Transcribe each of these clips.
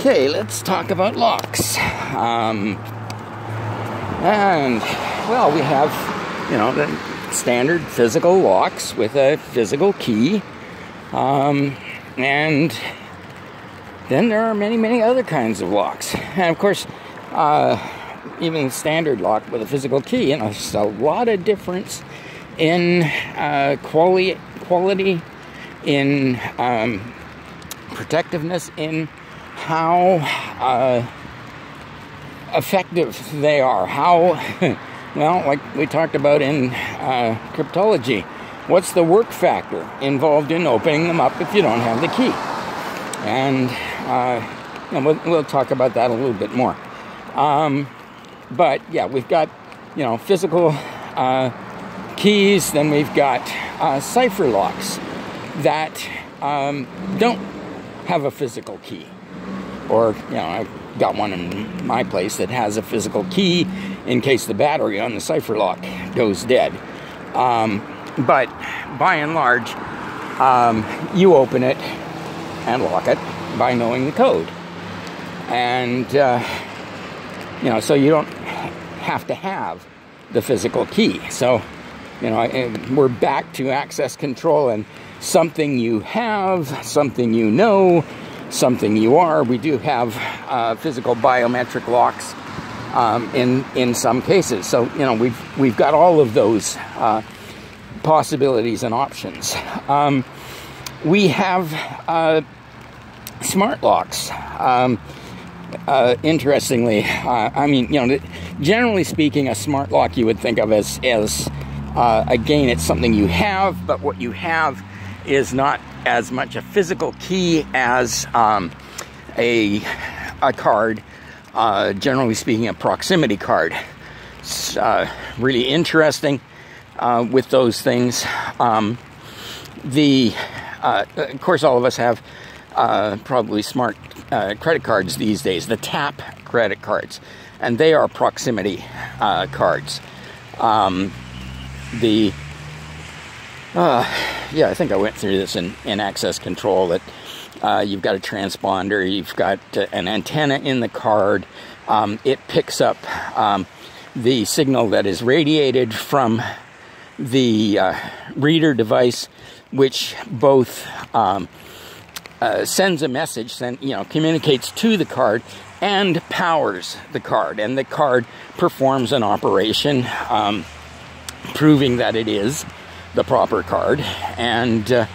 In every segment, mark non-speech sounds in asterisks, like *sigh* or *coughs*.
Okay, let's talk about locks. Um, and, well, we have, you know, the standard physical locks with a physical key. Um, and then there are many, many other kinds of locks. And of course, uh, even the standard lock with a physical key, you know, there's a lot of difference in uh, quality, quality, in um, protectiveness, in how uh, effective they are. How, *laughs* well, like we talked about in uh, cryptology, what's the work factor involved in opening them up if you don't have the key? And uh, we'll, we'll, talk about that a little bit more. Um, but yeah, we've got you know physical uh, keys, then we've got uh, cipher locks that um, don't have a physical key. Or, you know, I've got one in my place that has a physical key in case the battery on the cipher lock goes dead. Um, but by and large, um, you open it and lock it by knowing the code. And, uh, you know, so you don't have to have the physical key. So, you know, we're back to access control and something you have, something you know, something you are. We do have uh, physical biometric locks um, in in some cases. So you know we've we've got all of those uh, possibilities and options. Um, we have uh, smart locks. Um, uh, interestingly, uh, I mean, you know, generally speaking, a smart lock you would think of as as uh, again, it's something you have, but what you have is not as much a physical key as um, a, a card, uh, generally speaking, a proximity card. It's uh, really interesting uh, with those things. Um, the uh, of course, all of us have uh, probably smart uh, credit cards these days, the tap credit cards, and they are proximity cards. Um, the uh, yeah, I think I went through this in, in access control that uh, you've got a transponder, you've got uh, an antenna in the card. Um, it picks up um, the signal that is radiated from the uh, reader device, which both um, uh, sends a message, send, you know, communicates to the card and powers the card. And the card performs an operation um, proving that it is the proper card and uh,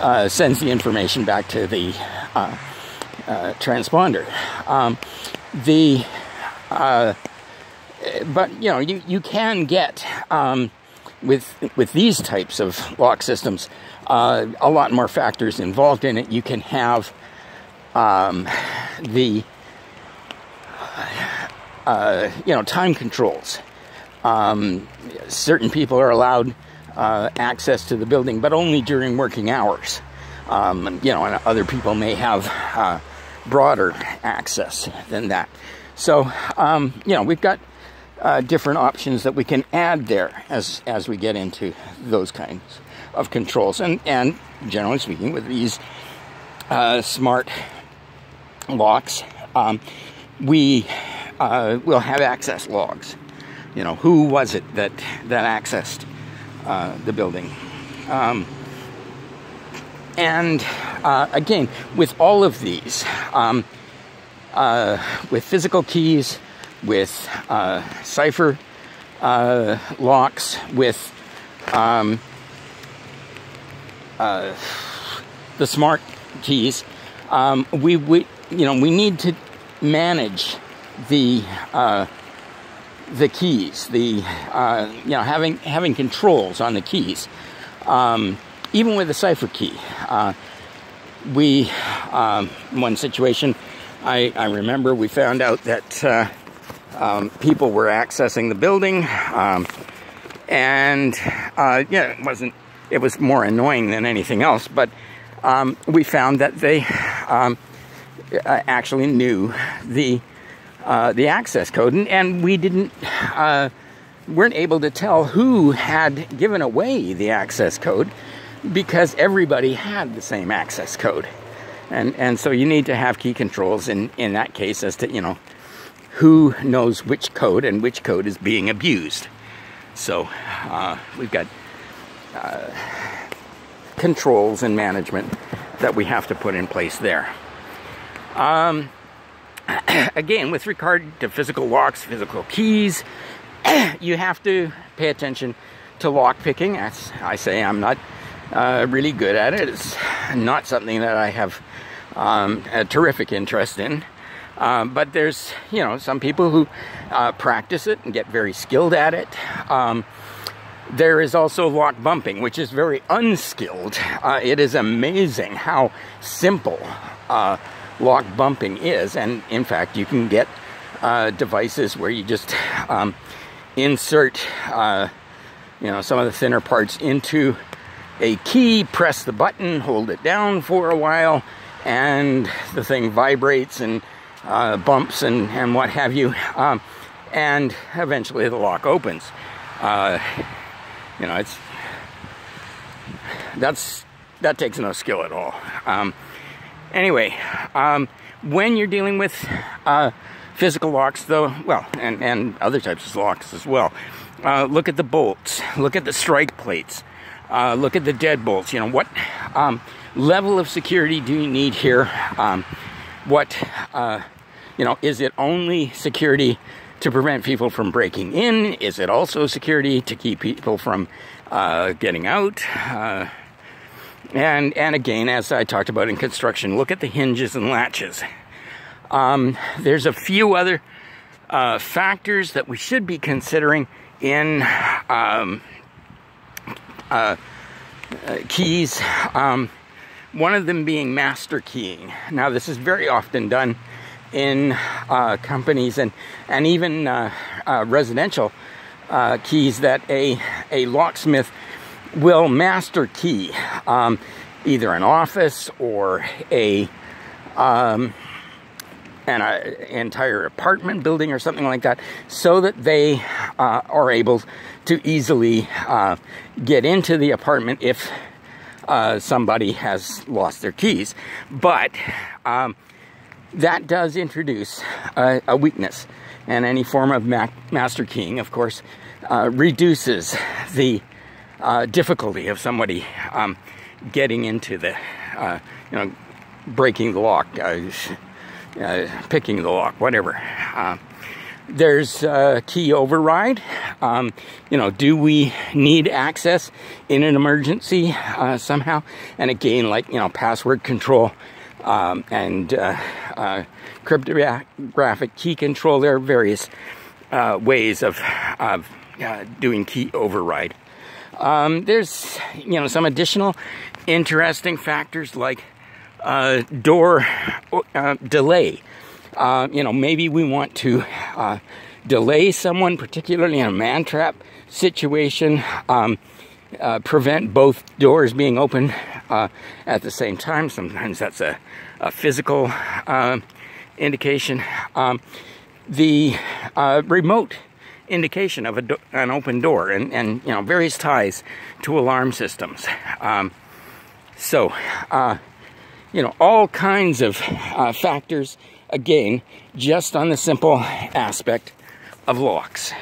uh, sends the information back to the uh, uh transponder. Um, the uh, but you know you, you can get um, with with these types of lock systems uh, a lot more factors involved in it. You can have um, the you know time controls. Um, certain people are allowed uh, access to the building, but only during working hours. Um, you know, and other people may have uh, broader access than that. So, um, you know, we've got uh, different options that we can add there as as we get into those kinds of controls. And and generally speaking, with these uh, smart locks, um, we uh, will have access logs. You know, who was it that that accessed uh, the building. Um, and uh, again, with all of these, um, uh, with physical keys, with uh, cipher uh, locks, with um, uh, the smart keys, um, we, we, you know, we need to manage the the keys, the uh, you know having having controls on the keys. Um, even with the cipher key, uh, we um, one situation I, I, remember we found out that uh, um, people were accessing the building, um, and uh, yeah, it wasn't. It was more annoying than anything else, but um, we found that they um, actually knew the uh, the access code, and, and we didn't uh, weren't able to tell who had given away the access code because everybody had the same access code, And, and so you need to have key controls in, in that case as to, you know, who knows which code and which code is being abused. So uh, we've got uh, controls and management that we have to put in place there. Um, *coughs* again, with regard to physical locks, physical keys, *coughs* you have to pay attention to lock picking. As I say, I'm not uh, really good at it. It's not something that I have um, a terrific interest in. Um, but there's, you know, some people who uh, practice it and get very skilled at it. Um, there is also lock bumping, which is very unskilled. Uh, it is amazing how simple uh, lock bumping is. And in fact, you can get uh, devices where you just um, insert, uh, you know, some of the thinner parts into a key, press the button, hold it down for a while, and the thing vibrates and uh, bumps and, and what have you. Um, and eventually the lock opens. Uh, you know, it's that's that takes no skill at all. Um, anyway, um, when you're dealing with uh, physical locks, though, well, and, and other types of locks as well, uh, look at the bolts, look at the strike plates, uh, look at the deadbolts. You know, what um, level of security do you need here? Um, what, uh, you know, is it only security to prevent people from breaking in? Is it also security to keep people from uh, getting out? And and again, as I talked about in construction, look at the hinges and latches. Um, there's a few other uh, factors that we should be considering in um, uh, uh, keys. Um, one of them being master keying. Now, this is very often done in uh, companies and and even uh, uh, residential keys that a a locksmith will master key um, either an office or a um, an uh, entire apartment building or something like that, so that they uh, are able to easily uh, get into the apartment if uh, somebody has lost their keys. But um, that does introduce a, a, weakness, and any form of ma master keying, of course, uh, reduces the uh, difficulty of somebody um, getting into the, you know, breaking the lock uh, picking the lock, whatever. Uh, there's a key override. Um, you know, do we need access in an emergency uh, somehow? And again, like, you know, password control um, and uh, uh, cryptographic key control, there are various uh, ways of, of doing key override. Um, there's, you know, some additional interesting factors like uh, door uh, delay. Uh, you know, maybe we want to uh, delay someone, particularly in a man trap situation, um, uh, prevent both doors being open uh, at the same time. Sometimes that's a, a physical indication. Um, the remote indication of do- an open door and, and, you know, various ties to alarm systems. Um, so, you know, all kinds of uh, factors, again, just on the simple aspect of locks.